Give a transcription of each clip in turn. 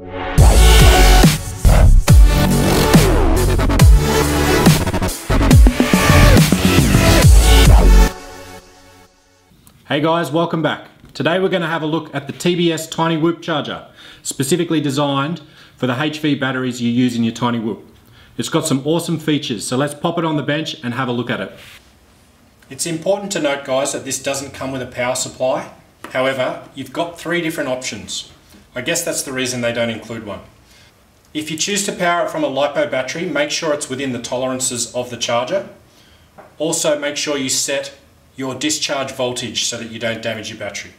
Hey guys, welcome back. Today we're going to have a look at the TBS Tiny Whoop Charger, specifically designed for the HV batteries you use in your Tiny Whoop. It's got some awesome features, so let's pop it on the bench and have a look at it. It's important to note guys that this doesn't come with a power supply. However, you've got three different options. I guess that's the reason they don't include one. If you choose to power it from a LiPo battery, make sure it's within the tolerances of the charger. Also make sure you set your discharge voltage so that you don't damage your battery.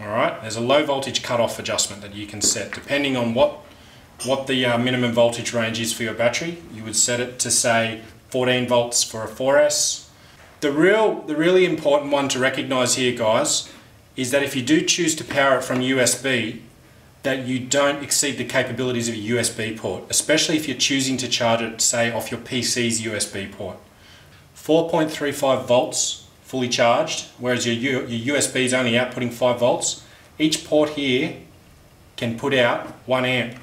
Alright, there's a low voltage cutoff adjustment that you can set depending on what what the uh, minimum voltage range is for your battery. You would set it to say 14 volts for a 4S. The real, the really important one to recognize here guys is that if you do choose to power it from USB that you don't exceed the capabilities of a USB port, especially if you're choosing to charge it say off your PC's USB port. 4.35 volts fully charged, whereas your, your USB is only outputting 5 volts. Each port here can put out 1 amp.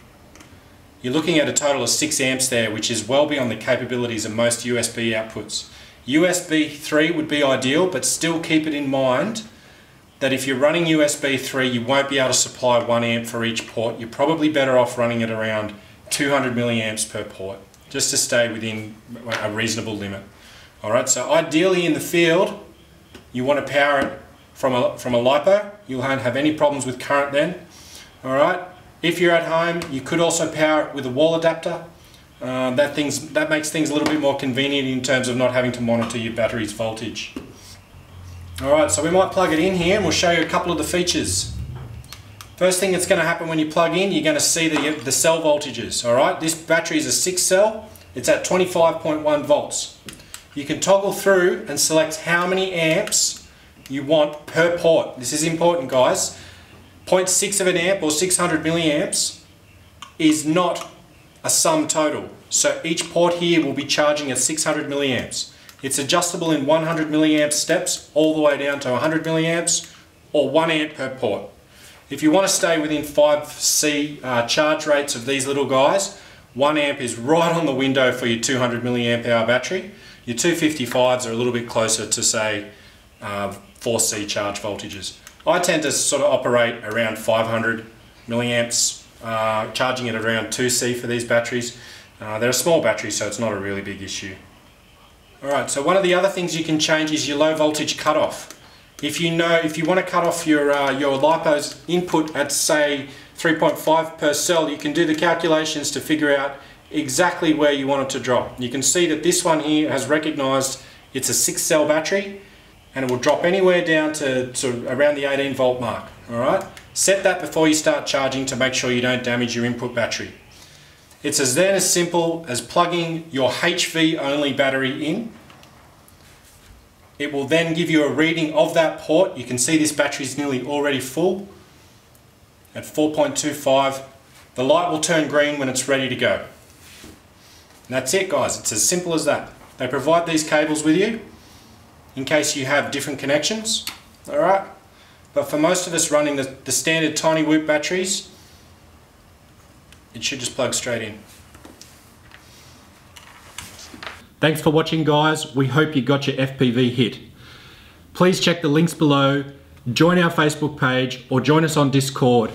You're looking at a total of 6 amps there, which is well beyond the capabilities of most USB outputs. USB 3 would be ideal, but still keep it in mind that if you're running USB 3, you won't be able to supply 1 amp for each port. You're probably better off running it around 200 milliamps per port, just to stay within a reasonable limit. Alright, so ideally in the field, you want to power it from a, from a LiPo, you won't have any problems with current then. Alright, if you're at home, you could also power it with a wall adapter. Uh, that, things, that makes things a little bit more convenient in terms of not having to monitor your battery's voltage. Alright, so we might plug it in here and we'll show you a couple of the features. First thing that's going to happen when you plug in, you're going to see the, the cell voltages. Alright, this battery is a 6 cell, it's at 25.1 volts you can toggle through and select how many amps you want per port. This is important guys. 0.6 of an amp or 600 milliamps is not a sum total. So each port here will be charging at 600 milliamps. It's adjustable in 100 milliamp steps all the way down to 100 milliamps or 1 amp per port. If you want to stay within 5C uh, charge rates of these little guys, 1 amp is right on the window for your 200 milliamp hour battery. Your 255s are a little bit closer to say uh, 4C charge voltages. I tend to sort of operate around 500 milliamps, uh, charging it around 2C for these batteries. Uh, they're a small battery so it's not a really big issue. Alright, so one of the other things you can change is your low voltage cutoff. If you know, if you want to cut off your, uh, your LiPo's input at say 3.5 per cell, you can do the calculations to figure out exactly where you want it to drop. You can see that this one here has recognized it's a six cell battery and it will drop anywhere down to, to around the 18 volt mark. All right. Set that before you start charging to make sure you don't damage your input battery. It's as then as simple as plugging your HV only battery in. It will then give you a reading of that port. You can see this battery is nearly already full at 4.25. The light will turn green when it's ready to go. And that's it guys, it's as simple as that. They provide these cables with you in case you have different connections, alright? But for most of us running the, the standard Tiny Whoop batteries, it should just plug straight in. Thanks for watching guys, we hope you got your FPV hit. Please check the links below, join our Facebook page or join us on Discord